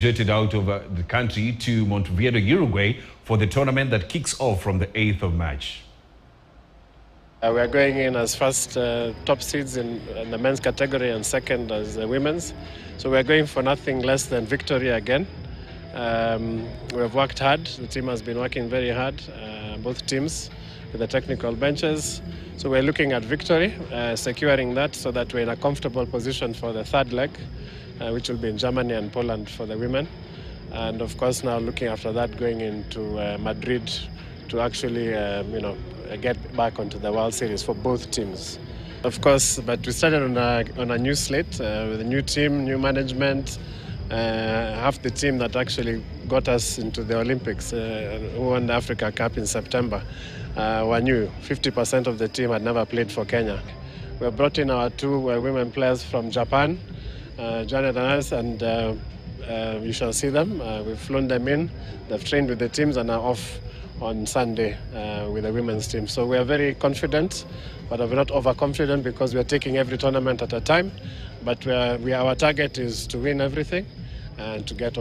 jetted out of the country to Montevideo, Uruguay for the tournament that kicks off from the 8th of March. Uh, we are going in as first uh, top seeds in, in, the men's category and second as the women's. So we are going for nothing less than victory again. Um, we have worked hard. The team has been working very hard, uh, both teams, with the technical benches. So we're looking at victory, uh, securing that so that we're in a comfortable position for the third leg, uh, which will be in Germany and Poland for the women. And of course, now looking after that, going into uh, Madrid to actually, um, you know, get back onto the World Series for both teams. Of course, but we started on a, on a new slate uh, with a new team, new management. Uh, half the team that actually got us into the Olympics, uh, who won the Africa Cup in September, uh, were new. 50% of the team had never played for Kenya. We brought in our two uh, women players from Japan, uh, Janet and us, and uh, uh, you shall see them. we've flown them in. They've trained with the teams and are off on Sunday uh, with the women's team. So we are very confident, but we're not overconfident because we are taking every tournament at a time. But we are, we, our target is to win everything and to get